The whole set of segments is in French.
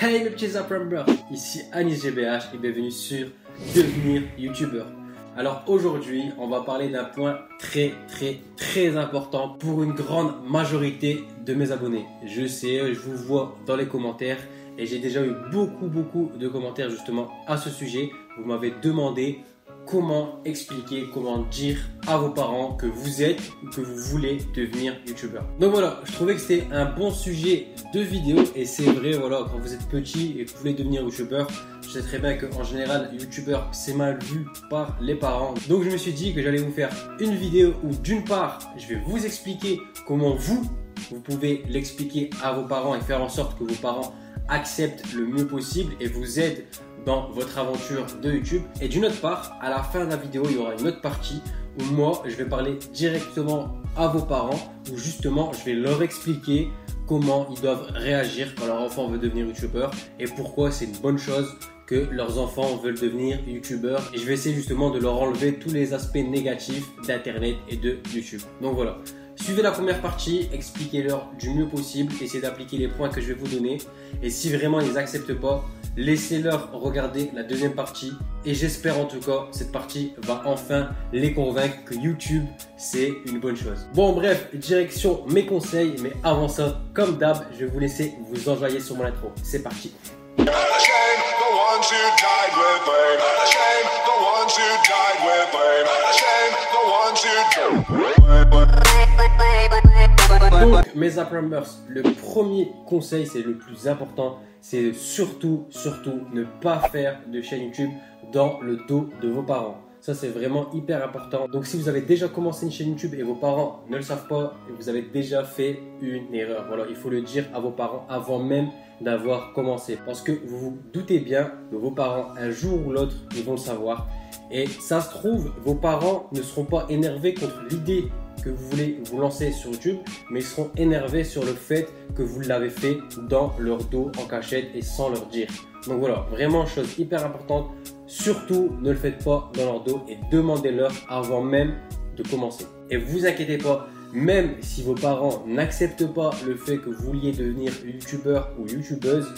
Hey mes petits Apprenbers, ici Anis GBH et bienvenue sur Devenir YouTuber. Alors aujourd'hui, on va parler d'un point très très très important pour une grande majorité de mes abonnés. Je sais, je vous vois dans les commentaires et j'ai déjà eu beaucoup beaucoup de commentaires justement à ce sujet. Vous m'avez demandé comment expliquer, comment dire à vos parents que vous êtes ou que vous voulez devenir youtubeur. Donc voilà, je trouvais que c'était un bon sujet de vidéo et c'est vrai, voilà, quand vous êtes petit et que vous voulez devenir youtubeur, je sais très bien qu'en général, youtubeur c'est mal vu par les parents. Donc je me suis dit que j'allais vous faire une vidéo où d'une part, je vais vous expliquer comment vous, vous pouvez l'expliquer à vos parents et faire en sorte que vos parents acceptent le mieux possible et vous aident dans votre aventure de YouTube. Et d'une autre part, à la fin de la vidéo, il y aura une autre partie où moi, je vais parler directement à vos parents, où justement, je vais leur expliquer comment ils doivent réagir quand leur enfant veut devenir youtubeur et pourquoi c'est une bonne chose que leurs enfants veulent devenir youtubeurs et je vais essayer justement de leur enlever tous les aspects négatifs d'internet et de YouTube. Donc voilà, Suivez la première partie, expliquez-leur du mieux possible, essayez d'appliquer les points que je vais vous donner. Et si vraiment ils n'acceptent pas, laissez-leur regarder la deuxième partie. Et j'espère en tout cas, cette partie va enfin les convaincre que YouTube, c'est une bonne chose. Bon, bref, direction mes conseils. Mais avant ça, comme d'hab, je vais vous laisser vous enjoyer sur mon intro. C'est parti. Donc, mes Apprenbers, le premier conseil, c'est le plus important, c'est surtout, surtout ne pas faire de chaîne YouTube dans le dos de vos parents. Ça, c'est vraiment hyper important. Donc, si vous avez déjà commencé une chaîne YouTube et vos parents ne le savent pas, vous avez déjà fait une erreur. Voilà, il faut le dire à vos parents avant même d'avoir commencé. Parce que vous vous doutez bien que vos parents, un jour ou l'autre, ils vont le savoir. Et ça se trouve, vos parents ne seront pas énervés contre l'idée que vous voulez vous lancer sur YouTube, mais ils seront énervés sur le fait que vous l'avez fait dans leur dos en cachette et sans leur dire. Donc voilà, vraiment chose hyper importante. Surtout, ne le faites pas dans leur dos et demandez-leur avant même de commencer. Et vous inquiétez pas, même si vos parents n'acceptent pas le fait que vous vouliez devenir youtubeur ou youtubeuse,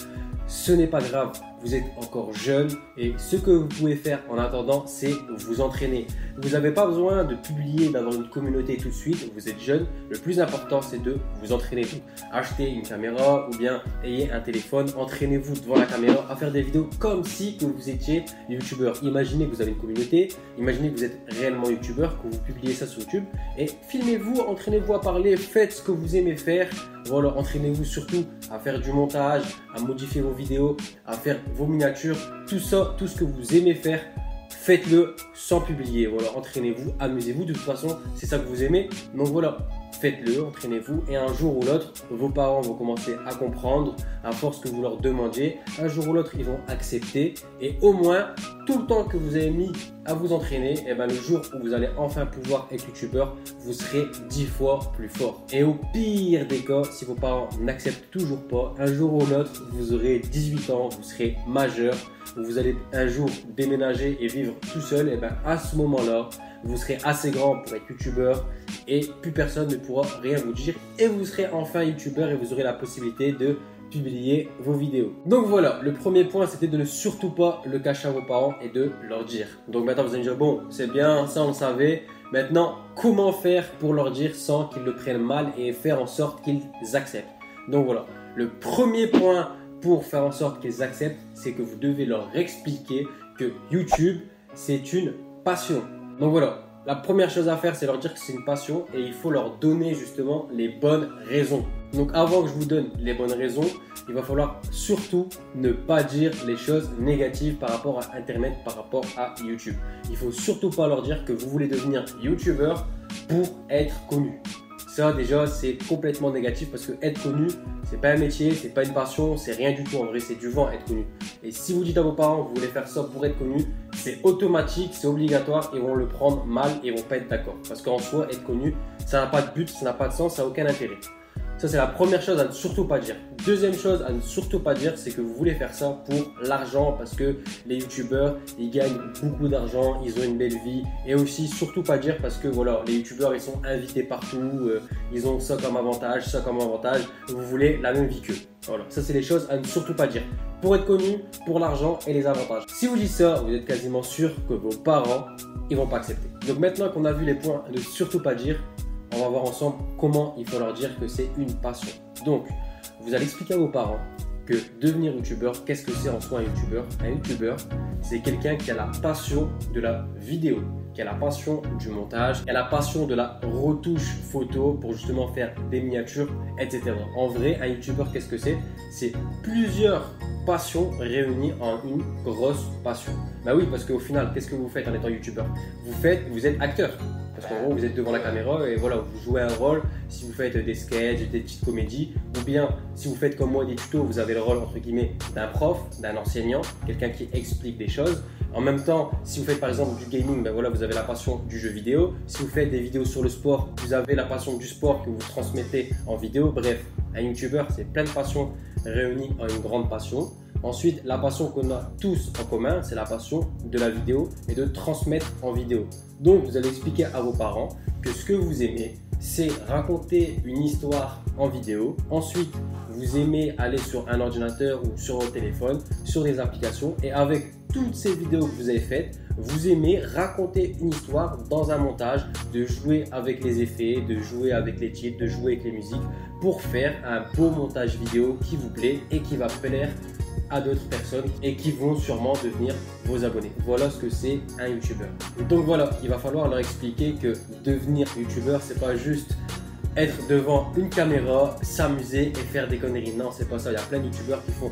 ce n'est pas grave, vous êtes encore jeune et ce que vous pouvez faire en attendant, c'est vous entraîner. Vous n'avez pas besoin de publier, d'avoir une communauté tout de suite, vous êtes jeune. Le plus important, c'est de vous entraîner. Achetez une caméra ou bien ayez un téléphone, entraînez-vous devant la caméra à faire des vidéos comme si vous étiez youtubeur. Imaginez que vous avez une communauté, imaginez que vous êtes réellement youtubeur, que vous publiez ça sur YouTube et filmez-vous, entraînez-vous à parler, faites ce que vous aimez faire. Voilà, entraînez-vous surtout à faire du montage, à modifier vos vidéos, à faire vos miniatures, tout ça, tout ce que vous aimez faire, faites-le sans publier. Voilà, entraînez-vous, amusez-vous. De toute façon, c'est ça que vous aimez. Donc voilà, faites-le, entraînez-vous. Et un jour ou l'autre, vos parents vont commencer à comprendre à force que vous leur demandiez. Un jour ou l'autre, ils vont accepter. Et au moins, tout le temps que vous avez mis à vous entraîner, et eh ben le jour où vous allez enfin pouvoir être youtubeur, vous serez dix fois plus fort. Et au pire des cas, si vos parents n'acceptent toujours pas, un jour ou l'autre, vous aurez 18 ans, vous serez majeur, vous allez un jour déménager et vivre tout seul, et ben à ce moment-là, vous serez assez grand pour être youtubeur et plus personne ne pourra rien vous dire et vous serez enfin youtubeur et vous aurez la possibilité de publier vos vidéos. Donc voilà, le premier point c'était de ne surtout pas le cacher à vos parents et de leur dire. Donc maintenant vous allez me dire bon, c'est bien, ça on le savait. Maintenant, comment faire pour leur dire sans qu'ils le prennent mal et faire en sorte qu'ils acceptent? Donc voilà, le premier point pour faire en sorte qu'ils acceptent, c'est que vous devez leur expliquer que YouTube, c'est une passion. Donc voilà, la première chose à faire, c'est leur dire que c'est une passion et il faut leur donner justement les bonnes raisons. Donc avant que je vous donne les bonnes raisons, il va falloir surtout ne pas dire les choses négatives par rapport à Internet, par rapport à YouTube. Il faut surtout pas leur dire que vous voulez devenir YouTuber pour être connu. Ça déjà c'est complètement négatif parce que être connu c'est pas un métier, c'est pas une passion, c'est rien du tout en vrai, c'est du vent être connu. Et si vous dites à vos parents vous voulez faire ça pour être connu, c'est automatique, c'est obligatoire, ils vont le prendre mal et ils vont pas être d'accord. Parce qu'en soi être connu, ça n'a pas de but, ça n'a pas de sens, ça n'a aucun intérêt. Ça, c'est la première chose à ne surtout pas dire. Deuxième chose à ne surtout pas dire, c'est que vous voulez faire ça pour l'argent parce que les youtubeurs, ils gagnent beaucoup d'argent, ils ont une belle vie. Et aussi, surtout pas dire parce que voilà, les youtubeurs, ils sont invités partout, euh, ils ont ça comme avantage, ça comme avantage. Vous voulez la même vie qu'eux. Voilà, ça, c'est les choses à ne surtout pas dire. Pour être connu, pour l'argent et les avantages. Si vous dites ça, vous êtes quasiment sûr que vos parents, ils vont pas accepter. Donc maintenant qu'on a vu les points à ne surtout pas dire, on va voir ensemble comment il faut leur dire que c'est une passion. Donc, vous allez expliquer à vos parents que devenir youtubeur, qu'est-ce que c'est en soi un youtubeur? Un youtubeur, c'est quelqu'un qui a la passion de la vidéo, qui a la passion du montage, qui a la passion de la retouche photo pour justement faire des miniatures, etc. En vrai, un youtubeur, qu'est-ce que c'est? C'est plusieurs passions réunies en une grosse passion. Bah oui, parce qu'au final, qu'est-ce que vous faites en étant youtubeur? Vous faites, vous êtes acteur. Gros, vous êtes devant la caméra et voilà, vous jouez un rôle. Si vous faites des sketchs, des petites comédies, ou bien si vous faites comme moi des tutos, vous avez le rôle entre guillemets d'un prof, d'un enseignant, quelqu'un qui explique des choses. En même temps, si vous faites par exemple du gaming, ben voilà, vous avez la passion du jeu vidéo. Si vous faites des vidéos sur le sport, vous avez la passion du sport que vous transmettez en vidéo. Bref, un YouTuber, c'est plein de passions réunies en une grande passion. Ensuite, la passion qu'on a tous en commun, c'est la passion de la vidéo et de transmettre en vidéo. Donc, vous allez expliquer à vos parents que ce que vous aimez, c'est raconter une histoire en vidéo. Ensuite, vous aimez aller sur un ordinateur ou sur votre téléphone, sur des applications et avec toutes ces vidéos que vous avez faites, vous aimez raconter une histoire dans un montage, de jouer avec les effets, de jouer avec les titres, de jouer avec les musiques pour faire un beau montage vidéo qui vous plaît et qui va plaire à d'autres personnes et qui vont sûrement devenir vos abonnés. Voilà ce que c'est un youtubeur. Donc voilà, il va falloir leur expliquer que devenir youtubeur, c'est pas juste être devant une caméra, s'amuser et faire des conneries. Non, c'est pas ça. Il y a plein de youtubeurs qui font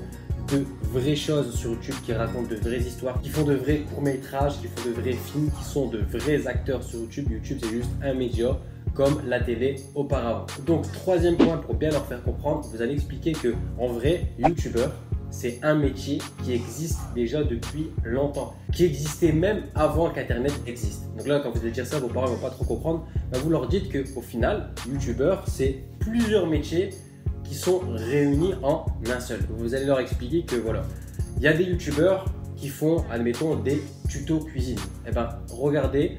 de vraies choses sur YouTube, qui racontent de vraies histoires, qui font de vrais courts-métrages, qui font de vrais films, qui sont de vrais acteurs sur YouTube. YouTube, c'est juste un média comme la télé auparavant. Donc, troisième point pour bien leur faire comprendre, vous allez expliquer que en vrai, youtubeur, c'est un métier qui existe déjà depuis longtemps, qui existait même avant qu'Internet existe. Donc là, quand vous allez dire ça, vos parents vont pas trop comprendre. Bah, vous leur dites qu'au final, youtubeur, c'est plusieurs métiers qui sont réunis en un seul. Vous allez leur expliquer que voilà, il y a des youtubeurs qui font, admettons, des tutos cuisine. Eh ben, regardez,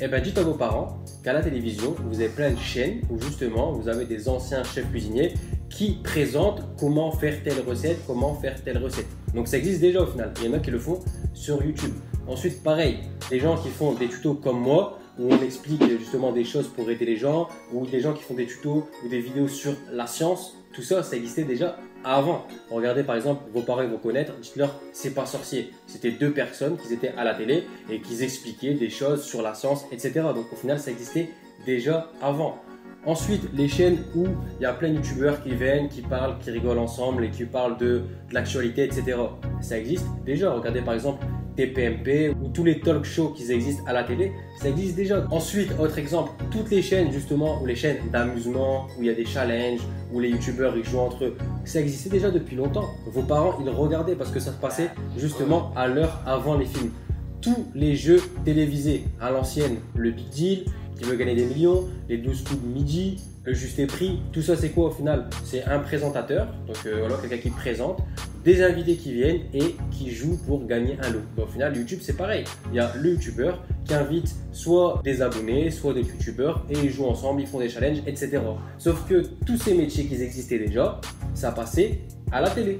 eh ben, dites à vos parents qu'à la télévision, vous avez plein de chaînes où justement vous avez des anciens chefs cuisiniers qui présentent comment faire telle recette, comment faire telle recette. Donc ça existe déjà au final. Il y en a qui le font sur YouTube. Ensuite, pareil, des gens qui font des tutos comme moi, où on explique justement des choses pour aider les gens, ou des gens qui font des tutos ou des vidéos sur la science, tout ça, ça existait déjà avant. Regardez par exemple, vos parents vont connaître, dites-leur, c'est pas sorcier. C'était deux personnes qui étaient à la télé et qui expliquaient des choses sur la science, etc. Donc au final, ça existait déjà avant. Ensuite, les chaînes où il y a plein de youtubeurs qui viennent, qui parlent, qui rigolent ensemble et qui parlent de, l'actualité, etc. Ça existe déjà. Regardez par exemple TPMP ou tous les talk shows qui existent à la télé, ça existe déjà. Ensuite, autre exemple, toutes les chaînes justement, ou les chaînes d'amusement, où il y a des challenges, où les youtubeurs ils jouent entre eux, ça existait déjà depuis longtemps. Vos parents, ils regardaient parce que ça se passait justement à l'heure avant les films. Tous les jeux télévisés à l'ancienne, le Big Deal, qui veut gagner des millions, les 12 coups de midi, le juste prix, tout ça c'est quoi au final? C'est un présentateur, donc euh, voilà, quelqu'un qui présente, des invités qui viennent et qui jouent pour gagner un lot. au final, YouTube c'est pareil. Il y a le YouTuber qui invite soit des abonnés, soit des YouTubeurs et ils jouent ensemble, ils font des challenges, etc. Sauf que tous ces métiers qui existaient déjà, ça passait à la télé.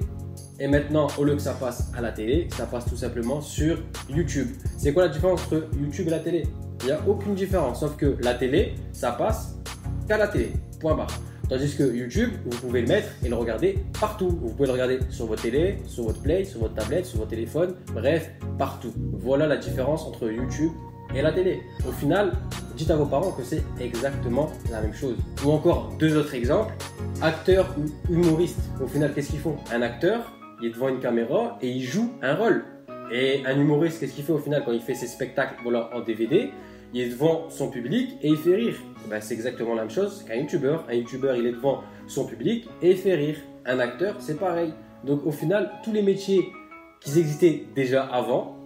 Et maintenant, au lieu que ça passe à la télé, ça passe tout simplement sur YouTube. C'est quoi la différence entre YouTube et la télé? Il n'y a aucune différence. Sauf que la télé, ça passe qu'à la télé. Point barre. Tandis que YouTube, vous pouvez le mettre et le regarder partout. Vous pouvez le regarder sur votre télé, sur votre play, sur votre tablette, sur votre téléphone, bref, partout. Voilà la différence entre YouTube et la télé. Au final, dites à vos parents que c'est exactement la même chose. Ou encore deux autres exemples, acteur ou humoriste. Au final, qu'est-ce qu'ils font? Un acteur, il est devant une caméra et il joue un rôle. Et un humoriste, qu'est-ce qu'il fait au final quand il fait ses spectacles voilà, en DVD il est devant son public et il fait rire. Ben, c'est exactement la même chose qu'un youtubeur. Un youtubeur, il est devant son public et il fait rire. Un acteur, c'est pareil. Donc au final, tous les métiers qui existaient déjà avant,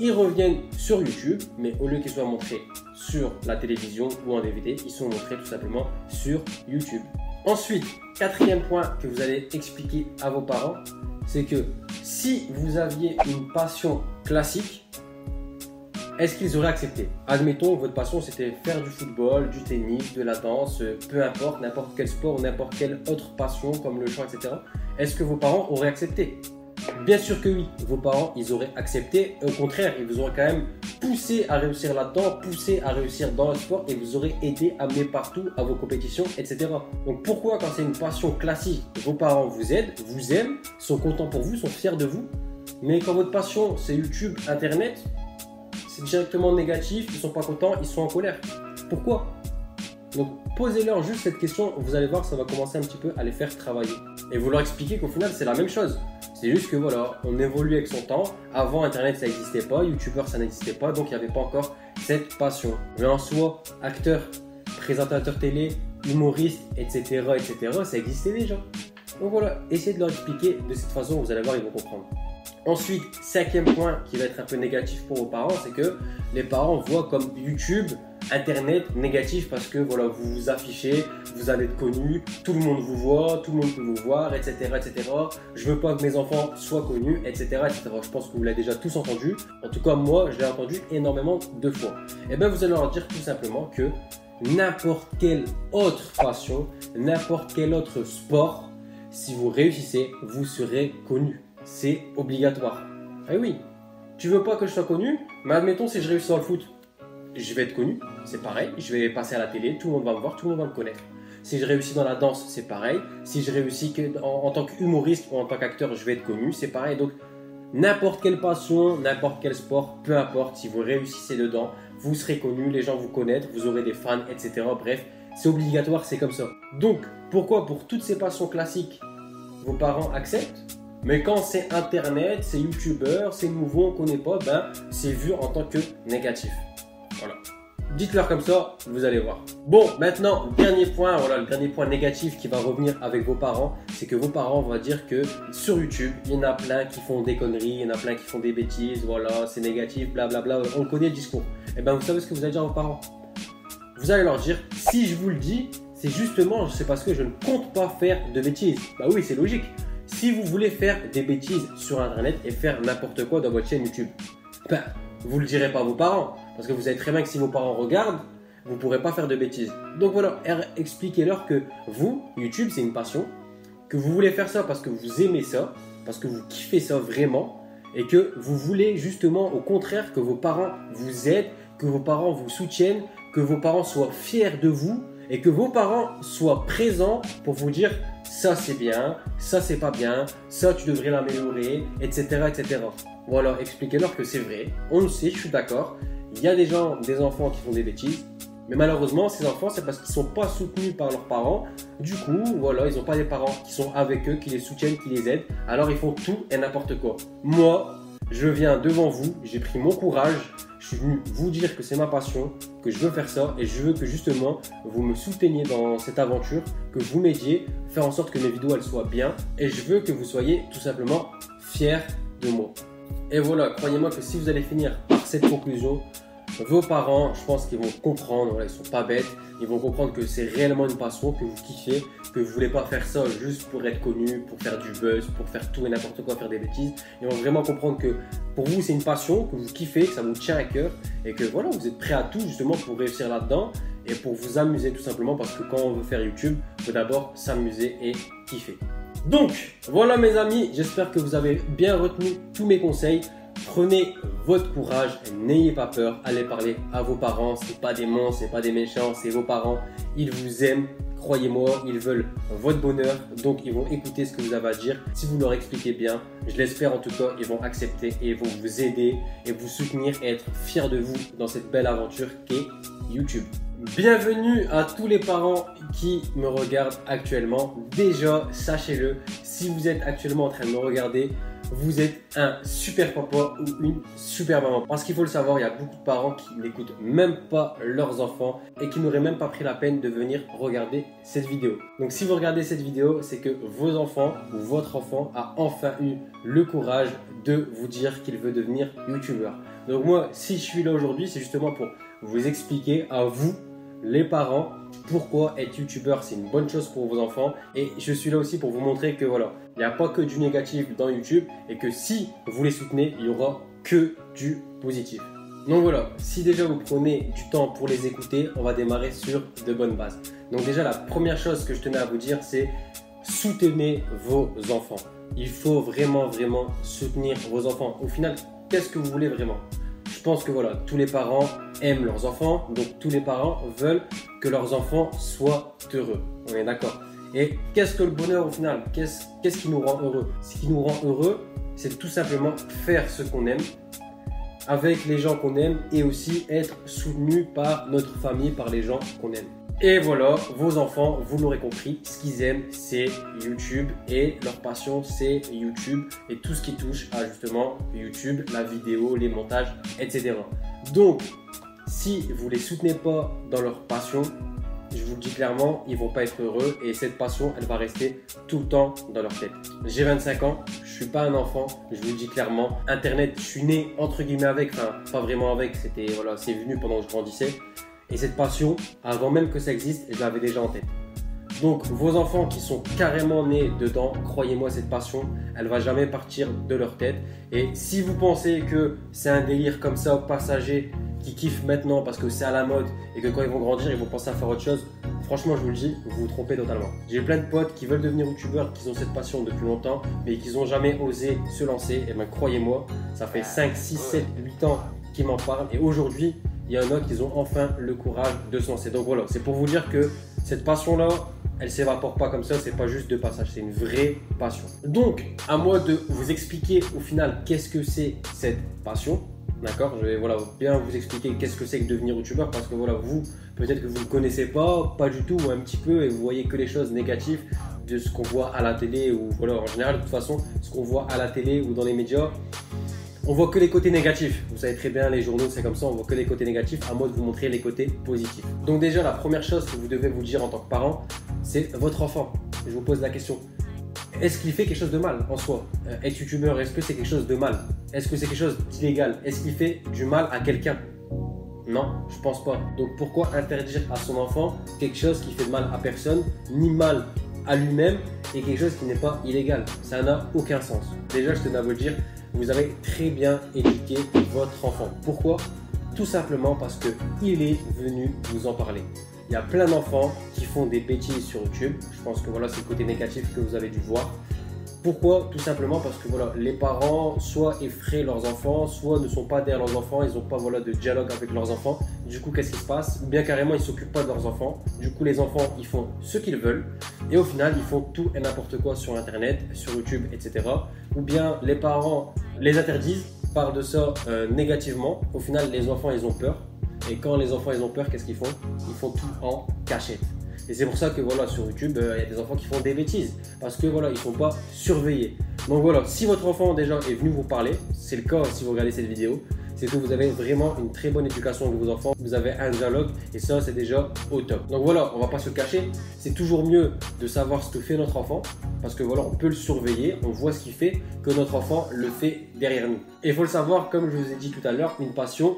ils reviennent sur YouTube, mais au lieu qu'ils soient montrés sur la télévision ou en DVD, ils sont montrés tout simplement sur YouTube. Ensuite, quatrième point que vous allez expliquer à vos parents, c'est que si vous aviez une passion classique, est-ce qu'ils auraient accepté Admettons que votre passion c'était faire du football, du tennis, de la danse, peu importe, n'importe quel sport ou n'importe quelle autre passion comme le chant, etc. Est-ce que vos parents auraient accepté Bien sûr que oui, vos parents, ils auraient accepté. Au contraire, ils vous auraient quand même poussé à réussir là-dedans, poussé à réussir dans le sport et vous auraient aidé à mener partout à vos compétitions, etc. Donc pourquoi quand c'est une passion classique, vos parents vous aident, vous aiment, sont contents pour vous, sont fiers de vous, mais quand votre passion c'est YouTube, Internet, c'est directement négatif, ils sont pas contents, ils sont en colère. Pourquoi? Donc posez-leur juste cette question, vous allez voir, ça va commencer un petit peu à les faire travailler. Et vous leur expliquer qu'au final c'est la même chose. C'est juste que voilà, on évolue avec son temps. Avant, Internet, ça n'existait pas. YouTubeur, ça n'existait pas. Donc, il n'y avait pas encore cette passion. Mais en soi, acteur, présentateur télé, humoriste, etc., etc., ça existait déjà. Donc voilà, essayez de leur expliquer de cette façon, vous allez voir, ils vont comprendre. Ensuite, cinquième point qui va être un peu négatif pour vos parents, c'est que les parents voient comme YouTube Internet négatif parce que voilà, vous vous affichez, vous allez être connu, tout le monde vous voit, tout le monde peut vous voir, etc. etc. Je veux pas que mes enfants soient connus, etc. etc. Je pense que vous l'avez déjà tous entendu. En tout cas, moi, je l'ai entendu énormément de fois. Et eh bien, vous allez leur dire tout simplement que n'importe quelle autre passion, n'importe quel autre sport, si vous réussissez, vous serez connu. C'est obligatoire. Eh oui, tu veux pas que je sois connu, mais admettons si je réussis dans le foot je vais être connu, c'est pareil. Je vais passer à la télé, tout le monde va me voir, tout le monde va me connaître. Si je réussis dans la danse, c'est pareil. Si je réussis en, tant qu'humoriste ou en tant qu'acteur, je vais être connu, c'est pareil. Donc, n'importe quelle passion, n'importe quel sport, peu importe, si vous réussissez dedans, vous serez connu, les gens vous connaissent, vous aurez des fans, etc. Bref, c'est obligatoire, c'est comme ça. Donc, pourquoi pour toutes ces passions classiques, vos parents acceptent? Mais quand c'est internet, c'est youtubeur, c'est nouveau, on ne connaît pas, ben c'est vu en tant que négatif. Voilà. Dites-leur comme ça, vous allez voir. Bon, maintenant, dernier point, voilà, le dernier point négatif qui va revenir avec vos parents, c'est que vos parents vont dire que sur YouTube, il y en a plein qui font des conneries, il y en a plein qui font des bêtises, voilà, c'est négatif, blablabla, on connaît le discours. Et eh bien, vous savez ce que vous allez dire à vos parents? Vous allez leur dire, si je vous le dis, c'est justement, c'est parce que je ne compte pas faire de bêtises. Bah oui, c'est logique. Si vous voulez faire des bêtises sur Internet et faire n'importe quoi dans votre chaîne YouTube, ben, vous le direz pas à vos parents. Parce que vous savez très bien que si vos parents regardent, vous ne pourrez pas faire de bêtises. Donc voilà, expliquez-leur que vous, YouTube, c'est une passion, que vous voulez faire ça parce que vous aimez ça, parce que vous kiffez ça vraiment, et que vous voulez justement, au contraire, que vos parents vous aident, que vos parents vous soutiennent, que vos parents soient fiers de vous, et que vos parents soient présents pour vous dire ça c'est bien, ça c'est pas bien, ça tu devrais l'améliorer, etc., etc. Voilà, expliquez-leur que c'est vrai, on le sait, je suis d'accord, il y a des gens, des enfants qui font des bêtises, mais malheureusement, ces enfants, c'est parce qu'ils ne sont pas soutenus par leurs parents. Du coup, voilà, ils n'ont pas des parents qui sont avec eux, qui les soutiennent, qui les aident. Alors ils font tout et n'importe quoi. Moi, je viens devant vous, j'ai pris mon courage, je suis venu vous dire que c'est ma passion, que je veux faire ça et je veux que justement vous me souteniez dans cette aventure, que vous m'aidiez, faire en sorte que mes vidéos elles soient bien et je veux que vous soyez tout simplement fiers de moi. Et voilà, croyez-moi que si vous allez finir par cette conclusion, vos parents, je pense qu'ils vont comprendre, voilà, ils sont pas bêtes, ils vont comprendre que c'est réellement une passion, que vous kiffez, que vous voulez pas faire ça juste pour être connu, pour faire du buzz, pour faire tout et n'importe quoi, faire des bêtises. Ils vont vraiment comprendre que pour vous c'est une passion, que vous kiffez, que ça vous tient à cœur et que voilà, vous êtes prêt à tout justement pour réussir là-dedans et pour vous amuser tout simplement parce que quand on veut faire YouTube, faut d'abord s'amuser et kiffer. Donc voilà mes amis, j'espère que vous avez bien retenu tous mes conseils. Prenez votre courage, n'ayez pas peur, allez parler à vos parents, c'est pas des monstres, c'est pas des méchants, c'est vos parents, ils vous aiment, croyez-moi, ils veulent votre bonheur, donc ils vont écouter ce que vous avez à dire. Si vous leur expliquez bien, je l'espère en tout cas, ils vont accepter et ils vont vous aider et vous soutenir et être fiers de vous dans cette belle aventure qu'est YouTube. Bienvenue à tous les parents qui me regardent actuellement. Déjà, sachez-le, si vous êtes actuellement en train de me regarder, vous êtes un super papa ou une super maman. Parce qu'il faut le savoir, il y a beaucoup de parents qui n'écoutent même pas leurs enfants et qui n'auraient même pas pris la peine de venir regarder cette vidéo. Donc si vous regardez cette vidéo, c'est que vos enfants ou votre enfant a enfin eu le courage de vous dire qu'il veut devenir youtubeur. Donc moi, si je suis là aujourd'hui, c'est justement pour vous expliquer à vous, les parents, pourquoi être youtubeur c'est une bonne chose pour vos enfants et je suis là aussi pour vous montrer que voilà, il n'y a pas que du négatif dans YouTube et que si vous les soutenez, il y aura que du positif. Donc voilà, si déjà vous prenez du temps pour les écouter, on va démarrer sur de bonnes bases. Donc déjà la première chose que je tenais à vous dire c'est soutenez vos enfants. Il faut vraiment vraiment soutenir vos enfants. Au final, qu'est-ce que vous voulez vraiment? Pense que voilà, tous les parents aiment leurs enfants, donc tous les parents veulent que leurs enfants soient heureux. On est d'accord Et qu'est-ce que le bonheur au final? Qu'est-ce qui nous rend heureux? Ce qui nous rend heureux, c'est tout simplement faire ce qu'on aime avec les gens qu'on aime et aussi être soutenu par notre famille, par les gens qu'on aime. Et voilà, vos enfants, vous l'aurez compris, ce qu'ils aiment, c'est YouTube et leur passion, c'est YouTube et tout ce qui touche à justement YouTube, la vidéo, les montages, etc. Donc, si vous les soutenez pas dans leur passion, je vous le dis clairement, ils vont pas être heureux et cette passion, elle va rester tout le temps dans leur tête. J'ai 25 ans, je suis pas un enfant, je vous le dis clairement. Internet, je suis né entre guillemets avec, enfin pas vraiment avec, c'était voilà, c'est venu pendant que je grandissais. Et cette passion, avant même que ça existe, je l'avais déjà en tête. Donc vos enfants qui sont carrément nés dedans, croyez-moi, cette passion, elle va jamais partir de leur tête. Et si vous pensez que c'est un délire comme ça, passager, qui kiffent maintenant parce que c'est à la mode et que quand ils vont grandir, ils vont penser à faire autre chose, franchement, je vous le dis, vous vous trompez totalement. J'ai plein de potes qui veulent devenir youtubeurs, qui ont cette passion depuis longtemps, mais qui n'ont jamais osé se lancer. Et bien, croyez-moi, ça fait 5, 6, 7, 8 ans qu'ils m'en parlent. Et aujourd'hui, il y en a qui ont enfin le courage de se lancer. Donc voilà, c'est pour vous dire que cette passion-là, elle s'évapore pas comme ça, c'est pas juste de passage, c'est une vraie passion. Donc, à moi de vous expliquer au final qu'est-ce que c'est cette passion. D'accord? Je vais voilà, bien vous expliquer qu'est-ce que c'est que devenir youtubeur parce que voilà, vous, peut-être que vous ne connaissez pas, pas du tout ou un petit peu et vous voyez que les choses négatives de ce qu'on voit à la télé ou voilà, en général, de toute façon, ce qu'on voit à la télé ou dans les médias, on voit que les côtés négatifs. Vous savez très bien, les journaux, c'est comme ça, on voit que les côtés négatifs, à moi de vous montrer les côtés positifs. Donc déjà, la première chose que vous devez vous dire en tant que parent, c'est votre enfant. Je vous pose la question, est-ce qu'il fait quelque chose de mal en soi? Euh, Être youtubeur, est-ce que c'est quelque chose de mal? Est-ce que c'est quelque chose d'illégal? Est-ce qu'il fait du mal à quelqu'un? Non, je pense pas. Donc pourquoi interdire à son enfant quelque chose qui fait mal à personne, ni mal à lui-même, et quelque chose qui n'est pas illégal? Ça n'a aucun sens. Déjà, je tenais à vous le dire, vous avez très bien éduqué votre enfant. Pourquoi? Tout simplement parce qu'il est venu vous en parler. Il y a plein d'enfants qui font des bêtises sur YouTube. Je pense que voilà, c'est le côté négatif que vous avez dû voir. Pourquoi? Tout simplement parce que voilà, les parents soit effraient leurs enfants, soit ne sont pas derrière leurs enfants, ils n'ont pas voilà, de dialogue avec leurs enfants. Du coup, qu'est-ce qui se passe? Bien carrément, ils ne s'occupent pas de leurs enfants. Du coup, les enfants, ils font ce qu'ils veulent. Et au final, ils font tout et n'importe quoi sur Internet, sur YouTube, etc. Ou bien les parents les interdisent, parlent de ça euh, négativement. Au final, les enfants, ils ont peur. Et quand les enfants ils ont peur, qu'est-ce qu'ils font? Ils font tout en cachette. Et c'est pour ça que voilà, sur YouTube, euh, il y a des enfants qui font des bêtises. Parce que voilà, ils ne sont pas surveillés. Donc voilà, si votre enfant déjà est venu vous parler, c'est le cas si vous regardez cette vidéo, c'est que vous avez vraiment une très bonne éducation avec vos enfants, vous avez un dialogue et ça c'est déjà au top. Donc voilà, on va pas se cacher, c'est toujours mieux de savoir ce que fait notre enfant parce que voilà, on peut le surveiller, on voit ce qu'il fait, que notre enfant le fait derrière nous. Et il faut le savoir, comme je vous ai dit tout à l'heure, une passion,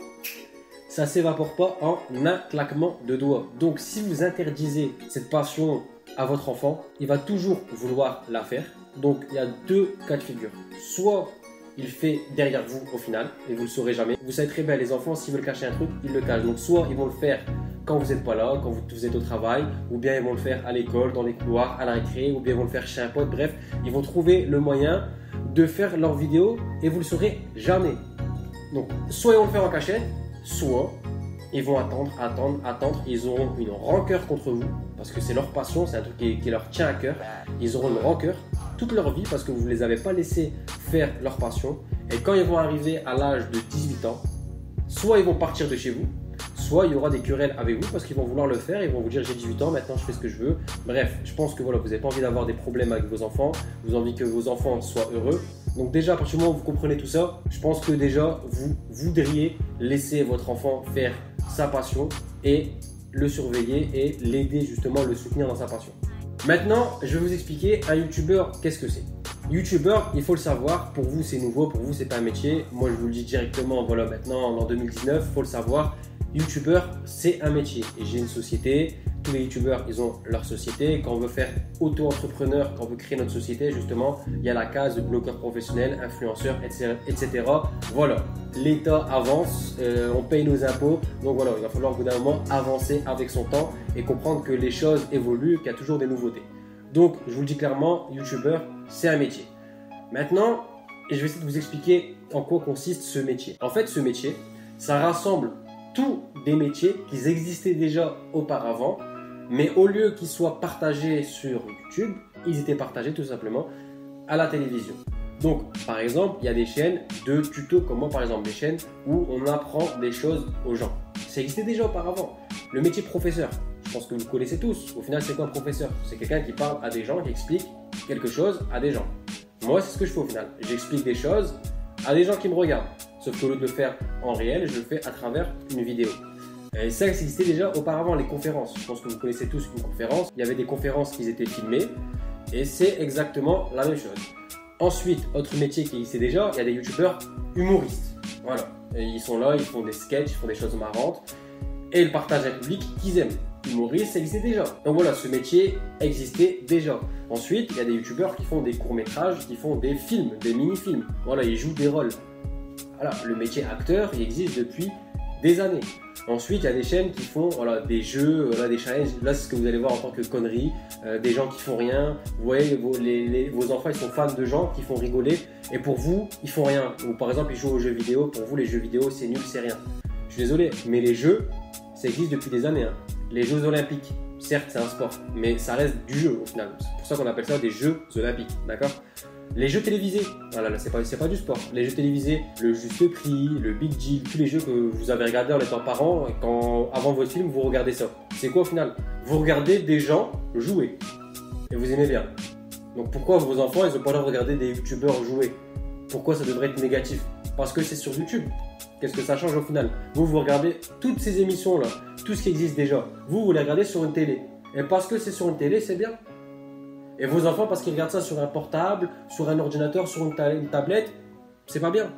ça s'évapore pas en un claquement de doigts. Donc si vous interdisez cette passion à votre enfant, il va toujours vouloir la faire. Donc il y a deux cas de figure. Soit il fait derrière vous au final, et vous le saurez jamais. Vous savez très bien, les enfants, s'ils veulent cacher un truc, ils le cachent. Donc soit ils vont le faire quand vous n'êtes pas là, quand vous, êtes au travail, ou bien ils vont le faire à l'école, dans les couloirs, à la récré, ou bien ils vont le faire chez un pote. Bref, ils vont trouver le moyen de faire leur vidéo et vous le saurez jamais. Donc soit ils vont le faire en cachette, soit ils vont attendre, attendre, attendre. Ils auront une rancœur contre vous parce que c'est leur passion, c'est un truc qui, leur tient à cœur. Ils auront une rancœur toute leur vie parce que vous ne les avez pas laissés faire leur passion. Et quand ils vont arriver à l'âge de 18 ans, soit ils vont partir de chez vous, soit il y aura des querelles avec vous parce qu'ils vont vouloir le faire, ils vont vous dire j'ai 18 ans, maintenant je fais ce que je veux. Bref, je pense que voilà, vous n'avez pas envie d'avoir des problèmes avec vos enfants, vous avez envie que vos enfants soient heureux. Donc déjà, à partir du moment où vous comprenez tout ça, je pense que déjà, vous voudriez laisser votre enfant faire sa passion et le surveiller et l'aider justement, le soutenir dans sa passion. Maintenant, je vais vous expliquer un YouTuber, qu'est-ce que c'est? YouTuber, il faut le savoir, pour vous c'est nouveau, pour vous c'est pas un métier. Moi je vous le dis directement, voilà maintenant en 2019, il faut le savoir. YouTuber, c'est un métier. J'ai une société, tous les youtubeurs, ils ont leur société. Quand on veut faire auto-entrepreneur, quand on veut créer notre société, justement, il y a la case de blogueur professionnel, influenceur, etc. Voilà, l'État avance, euh, on paye nos impôts. Donc voilà, il va falloir au bout d'un moment avancer avec son temps et comprendre que les choses évoluent, qu'il y a toujours des nouveautés. Donc, je vous le dis clairement, youtubeur, c'est un métier. Maintenant, je vais essayer de vous expliquer en quoi consiste ce métier. En fait, ce métier, ça rassemble tous des métiers qui existaient déjà auparavant, mais au lieu qu'ils soient partagés sur YouTube, ils étaient partagés tout simplement à la télévision. Donc, par exemple, il y a des chaînes de tutos, comme par exemple des chaînes où on apprend des choses aux gens. Ça existait déjà auparavant. Le métier professeur, je pense que vous connaissez tous. Au final, c'est quoi un professeur? C'est quelqu'un qui parle à des gens, qui explique quelque chose à des gens. Moi, c'est ce que je fais au final. J'explique des choses à des gens qui me regardent. Sauf qu'au lieu de le faire en réel, je le fais à travers une vidéo. Et ça existait déjà auparavant, les conférences. Je pense que vous connaissez tous une conférence. Il y avait des conférences qui étaient filmées. Et c'est exactement la même chose. Ensuite, autre métier qui existait déjà, il y a des youtubeurs humoristes. Voilà. ils sont là, ils font des sketchs, ils font des choses marrantes. Et ils partagent à public qu'ils aiment. Humoriste, ça existait déjà. Donc voilà, ce métier existait déjà. Ensuite, il y a des youtubeurs qui font des courts-métrages, qui font des films, des mini-films. Voilà, ils jouent des rôles. Voilà, le métier acteur, il existe depuis des années. Ensuite, il y a des chaînes qui font voilà, des jeux, voilà, des challenges. Là, c'est ce que vous allez voir en tant que connerie. Euh, des gens qui font rien. Vous voyez, vos enfants, ils sont fans de gens qui font rigoler. Et pour vous, ils font rien. Ou par exemple, ils jouent aux jeux vidéo. Pour vous, les jeux vidéo, c'est nul, c'est rien. Je suis désolé, mais les jeux, ça existe depuis des années. Hein. Les Jeux Olympiques, certes, c'est un sport, mais ça reste du jeu au final. C'est pour ça qu'on appelle ça des Jeux Olympiques, d'accord? Les jeux télévisés, voilà, là c'est pas, pas du sport. Les jeux télévisés, le Juste Prix, le Big Deal, tous les jeux que vous avez regardés en étant parent, quand avant votre film vous regardez ça. C'est quoi au final? Vous regardez des gens jouer et vous aimez bien. Donc pourquoi vos enfants ils ont pas l'air de regarder des youtubeurs jouer? Pourquoi ça devrait être négatif? Parce que c'est sur YouTube. Qu'est-ce que ça change au final? Vous, vous regardez toutes ces émissions là, tout ce qui existe déjà. Vous, vous les regardez sur une télé. Et parce que c'est sur une télé, c'est bien. Et vos enfants, parce qu'ils regardent ça sur un portable, sur un ordinateur, sur une, tablette, c'est pas bien.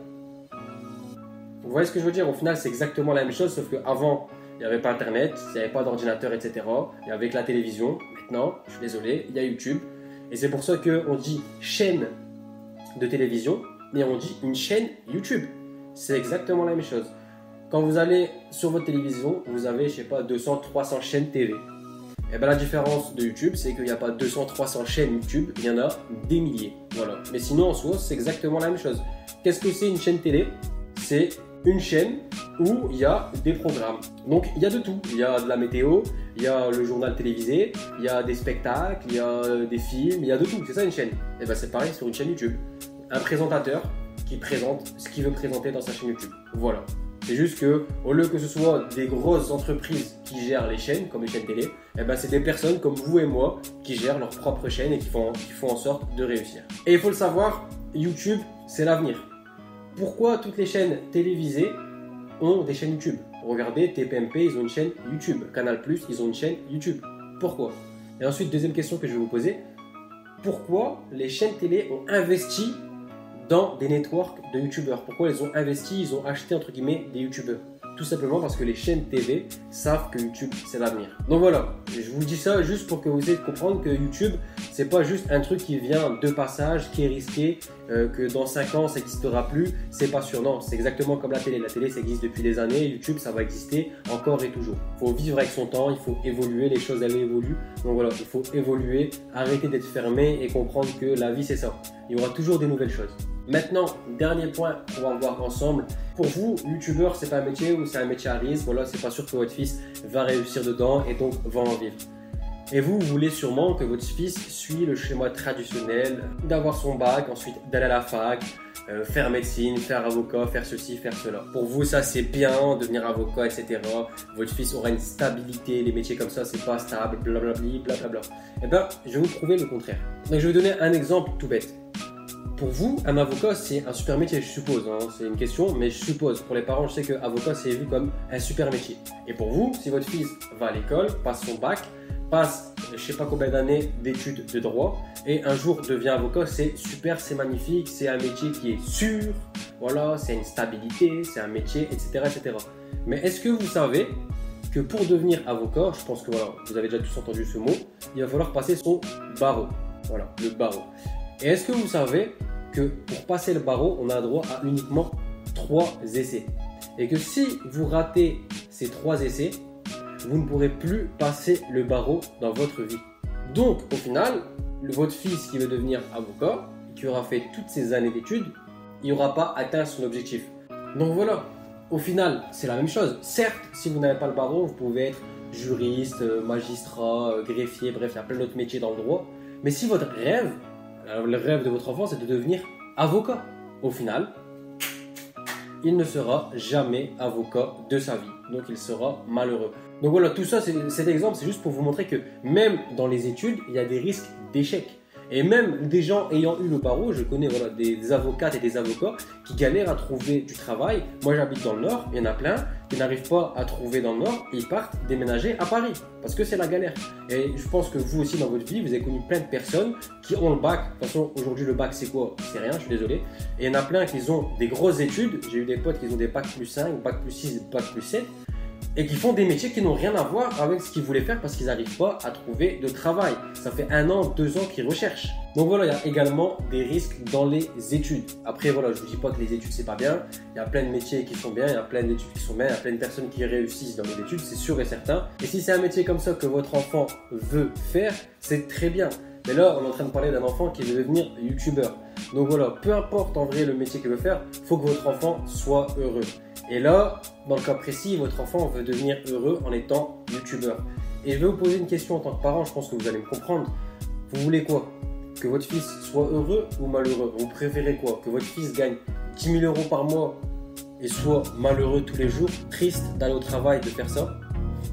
Vous voyez ce que je veux dire? Au final, c'est exactement la même chose, sauf qu'avant, il n'y avait pas Internet, il n'y avait pas d'ordinateur, etc. Il y avait que la télévision. Maintenant, je suis désolé, il y a YouTube. Et c'est pour ça qu'on dit chaîne de télévision, mais on dit une chaîne YouTube. C'est exactement la même chose. Quand vous allez sur votre télévision, vous avez, je sais pas, 200, 300 chaînes TV. Et eh bien la différence de YouTube, c'est qu'il n'y a pas 200, 300 chaînes YouTube, il y en a des milliers. Voilà. Mais sinon, en soi, c'est exactement la même chose. Qu'est-ce que c'est une chaîne télé? C'est une chaîne où il y a des programmes. Donc il y a de tout. Il y a de la météo, il y a le journal télévisé, il y a des spectacles, il y a des films, il y a de tout. C'est ça une chaîne. Et bien c'est pareil sur une chaîne YouTube. Un présentateur qui présente ce qu'il veut présenter dans sa chaîne YouTube. Voilà. C'est juste que, au lieu que ce soit des grosses entreprises qui gèrent les chaînes, comme les chaînes télé, eh ben c'est des personnes comme vous et moi qui gèrent leur propre chaîne et qui font, qui font en sorte de réussir. Et il faut le savoir, YouTube, c'est l'avenir. Pourquoi toutes les chaînes télévisées ont des chaînes YouTube? Regardez, TPMP, ils ont une chaîne YouTube. Canal+, ils ont une chaîne YouTube. Pourquoi? Et ensuite, deuxième question que je vais vous poser. Pourquoi les chaînes télé ont investi dans des networks de youtubeurs. Pourquoi ils ont investi, ils ont acheté entre guillemets des youtubeurs? Tout simplement parce que les chaînes TV savent que YouTube c'est l'avenir. Donc voilà, je vous dis ça juste pour que vous ayez comprendre que YouTube c'est pas juste un truc qui vient de passage, qui est risqué, euh, que dans 5 ans ça n'existera plus, c'est pas sûr. Non, c'est exactement comme la télé. La télé ça existe depuis des années, YouTube ça va exister encore et toujours. Il faut vivre avec son temps, il faut évoluer, les choses elles évoluent. Donc voilà, il faut évoluer, arrêter d'être fermé et comprendre que la vie c'est ça. Il y aura toujours des nouvelles choses. Maintenant, dernier point qu'on va voir ensemble. Pour vous, youtubeur, c'est pas un métier ou c'est un métier à risque? Voilà, c'est pas sûr que votre fils va réussir dedans et donc va en vivre. Et vous, vous voulez sûrement que votre fils suit le schéma traditionnel d'avoir son bac, ensuite d'aller à la fac, euh, faire médecine, faire avocat, faire ceci, faire cela. Pour vous, ça c'est bien, devenir avocat, etc. Votre fils aura une stabilité, les métiers comme ça, c'est pas stable, blablabla, blablabla. Eh bien, je vais vous prouver le contraire. Donc, je vais vous donner un exemple tout bête pour vous, un avocat, c'est un super métier, je suppose. Hein. c'est une question, mais je suppose. Pour les parents, je sais qu'avocat, c'est vu comme un super métier. Et pour vous, si votre fils va à l'école, passe son bac, passe je sais pas combien d'années d'études de droit, et un jour devient avocat, c'est super, c'est magnifique, c'est un métier qui est sûr, voilà, c'est une stabilité, c'est un métier, etc. etc. Mais est-ce que vous savez que pour devenir avocat, je pense que voilà, vous avez déjà tous entendu ce mot, il va falloir passer son barreau. Voilà, le barreau. Et est-ce que vous savez pour passer le barreau, on a droit à uniquement trois essais Et que si vous ratez ces trois essais, vous ne pourrez plus passer le barreau dans votre vie. Donc, au final, votre fils qui veut devenir avocat, qui aura fait toutes ces années d'études, il n'aura pas atteint son objectif. Donc voilà, au final, c'est la même chose. Certes, si vous n'avez pas le barreau, vous pouvez être juriste, euh, magistrat, euh, greffier, bref, il y a plein d'autres métiers dans le droit. Mais si votre rêve, euh, le rêve de votre enfant, c'est de devenir avocat, au final, il ne sera jamais avocat de sa vie. Donc il sera malheureux. Donc voilà, tout ça, cet exemple, c'est juste pour vous montrer que même dans les études, il y a des risques d'échec. Et même des gens ayant eu le barreau, je connais des, avocates et des avocats qui galèrent à trouver du travail. Moi j'habite dans le nord, il y en a plein qui n'arrivent pas à trouver dans le nord et ils partent déménager à Paris parce que c'est la galère. Et je pense que vous aussi dans votre vie, vous avez connu plein de personnes qui ont le bac. De toute façon, aujourd'hui le bac c'est quoi? C'est rien, je suis désolé. Et il y en a plein qui ont des grosses études. J'ai eu des potes qui ont des bac plus 5, bac plus 6, bac plus 7 et qui font des métiers qui n'ont rien à voir avec ce qu'ils voulaient faire parce qu'ils n'arrivent pas à trouver de travail. Ça fait un an, deux ans qu'ils recherchent. Donc voilà, il y a également des risques dans les études. Après voilà, je vous dis pas que les études c'est pas bien. Il y a plein de métiers qui sont bien, il y a plein d'études qui sont bien, il y a plein de personnes qui réussissent dans les études, c'est sûr et certain. Et si c'est un métier comme ça que votre enfant veut faire, c'est très bien. Mais là, on est en train de parler d'un enfant qui veut devenir youtubeur. Donc voilà, peu importe en vrai le métier qu'il veut faire, faut que votre enfant soit heureux. Et là, dans le cas précis, votre enfant veut devenir heureux en étant youtubeur. Et je vais vous poser une question en tant que parent, je pense que vous allez me comprendre. Vous voulez quoi? Que votre fils soit heureux ou malheureux? Vous préférez quoi? Que votre fils gagne 10 000 euros par mois et soit malheureux tous les jours, triste d'aller au travail, de faire ça?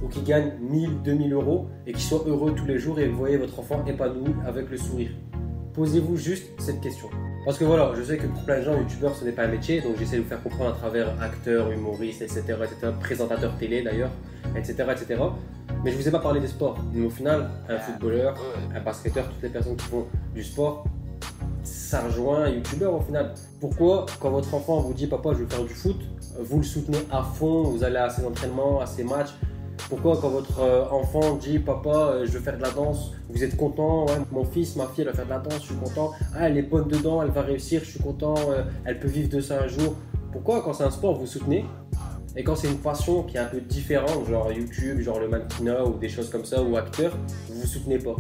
Ou qu'il gagne 1000, 2000 euros et qu'il soit heureux tous les jours et vous voyez votre enfant épanoui avec le sourire Posez-vous juste cette question. Parce que voilà, je sais que pour plein de gens, youtubeur ce n'est pas un métier, donc j'essaie de vous faire comprendre à travers acteurs, humoristes, etc., etc., présentateurs télé d'ailleurs, etc., etc. Mais je vous ai pas parlé des sports. Mais au final, un footballeur, un basketteur, toutes les personnes qui font du sport, ça rejoint un youtubeur au final. Pourquoi, quand votre enfant vous dit papa, je veux faire du foot, vous le soutenez à fond, vous allez à ses entraînements, à ses matchs, pourquoi quand votre euh, enfant dit papa euh, je veux faire de la danse, vous êtes content, mon fils, ma fille elle va faire de la danse, je suis content, ah, elle est bonne dedans, elle va réussir, je suis content, euh, elle peut vivre de ça un jour. Pourquoi quand c'est un sport vous soutenez? Et quand c'est une passion qui est un peu différente, genre YouTube, genre le mannequinat ou des choses comme ça, ou acteur, vous vous soutenez pas?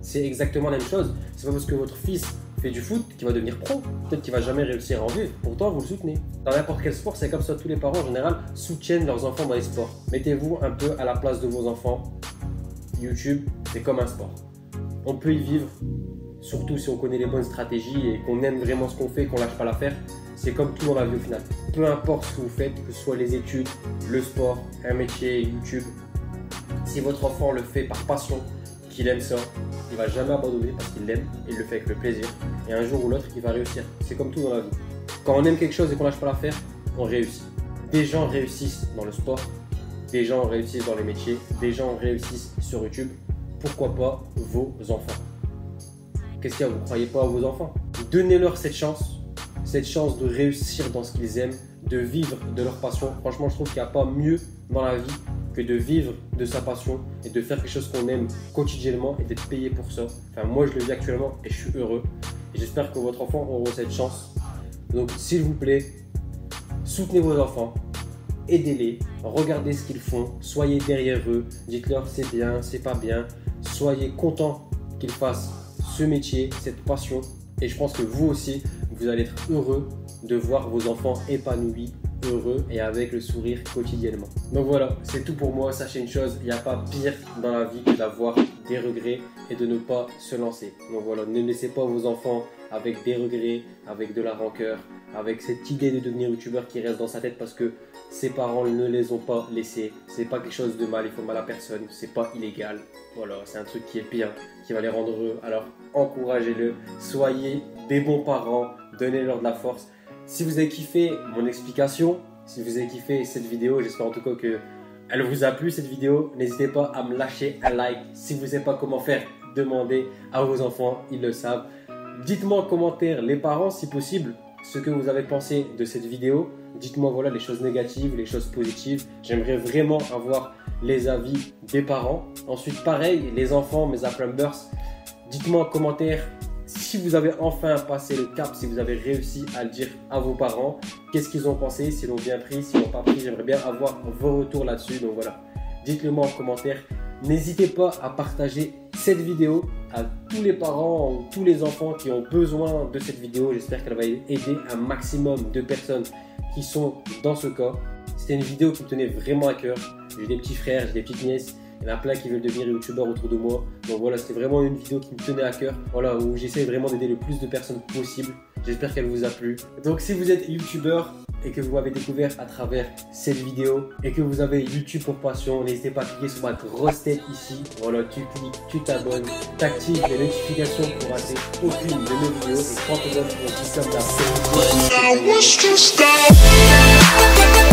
C'est exactement la même chose. C'est pas parce que votre fils du foot qui va devenir pro. Peut-être qu'il va jamais réussir à en vivre. Pourtant, vous le soutenez. Dans n'importe quel sport, c'est comme ça. Tous les parents, en général, soutiennent leurs enfants dans les sports. Mettez-vous un peu à la place de vos enfants. YouTube, c'est comme un sport. On peut y vivre, surtout si on connaît les bonnes stratégies et qu'on aime vraiment ce qu'on fait, qu'on lâche pas l'affaire. C'est comme tout dans la vie au final. Peu importe ce que vous faites, que ce soit les études, le sport, un métier, YouTube, si votre enfant le fait par passion, qu'il aime ça, il va jamais abandonner parce qu'il l'aime il le fait avec le plaisir. Et un jour ou l'autre, il va réussir. C'est comme tout dans la vie. Quand on aime quelque chose et qu'on lâche pas l'affaire, on réussit. Des gens réussissent dans le sport, des gens réussissent dans les métiers, des gens réussissent sur YouTube. Pourquoi pas vos enfants? Qu'est-ce qu'il y a? Vous croyez pas à vos enfants? Donnez-leur cette chance, cette chance de réussir dans ce qu'ils aiment, de vivre de leur passion. Franchement, je trouve qu'il n'y a pas mieux dans la vie que de vivre de sa passion et de faire quelque chose qu'on aime quotidiennement et d'être payé pour ça. Enfin, moi, je le vis actuellement et je suis heureux. J'espère que votre enfant aura cette chance. Donc, s'il vous plaît, soutenez vos enfants, aidez-les, regardez ce qu'ils font, soyez derrière eux, dites-leur c'est bien, c'est pas bien, soyez content qu'ils fassent ce métier, cette passion. Et je pense que vous aussi, vous allez être heureux de voir vos enfants épanouis heureux et avec le sourire quotidiennement. Donc voilà, c'est tout pour moi. Sachez une chose, il n'y a pas pire dans la vie que d'avoir des regrets et de ne pas se lancer. Donc voilà, ne laissez pas vos enfants avec des regrets, avec de la rancœur, avec cette idée de devenir youtubeur qui reste dans sa tête parce que ses parents ne les ont pas laissés. C'est pas quelque chose de mal, il faut mal à personne, c'est pas illégal. Voilà, c'est un truc qui est bien, qui va les rendre heureux. Alors encouragez-le, soyez des bons parents, donnez-leur de la force. Si vous avez kiffé mon explication, si vous avez kiffé cette vidéo, j'espère en tout cas que elle vous a plu cette vidéo. N'hésitez pas à me lâcher un like. Si vous ne savez pas comment faire, demandez à vos enfants, ils le savent. Dites-moi en commentaire, les parents, si possible, ce que vous avez pensé de cette vidéo. Dites-moi voilà les choses négatives, les choses positives. J'aimerais vraiment avoir les avis des parents. Ensuite, pareil, les enfants, mes Applumbers, dites-moi en commentaire si vous avez enfin passé le cap, si vous avez réussi à le dire à vos parents, qu'est-ce qu'ils ont pensé, s'ils l'ont bien pris, s'ils l'ont pas pris, j'aimerais bien avoir vos retours là-dessus. Donc voilà, dites-le moi en commentaire. N'hésitez pas à partager cette vidéo à tous les parents ou tous les enfants qui ont besoin de cette vidéo. J'espère qu'elle va aider un maximum de personnes qui sont dans ce cas. C'était une vidéo qui me tenait vraiment à cœur. J'ai des petits frères, j'ai des petites nièces. Il y en a plein qui veulent devenir youtubeurs autour de moi. Donc voilà, c'était vraiment une vidéo qui me tenait à cœur. Voilà, où j'essaie vraiment d'aider le plus de personnes possible. J'espère qu'elle vous a plu. Donc si vous êtes youtubeur et que vous m'avez découvert à travers cette vidéo et que vous avez YouTube pour passion, n'hésitez pas à cliquer sur ma grosse tête ici. Voilà, tu cliques, tu t'abonnes, t'actives les notifications pour rater aucune de mes vidéos et quand on donne on dit comme la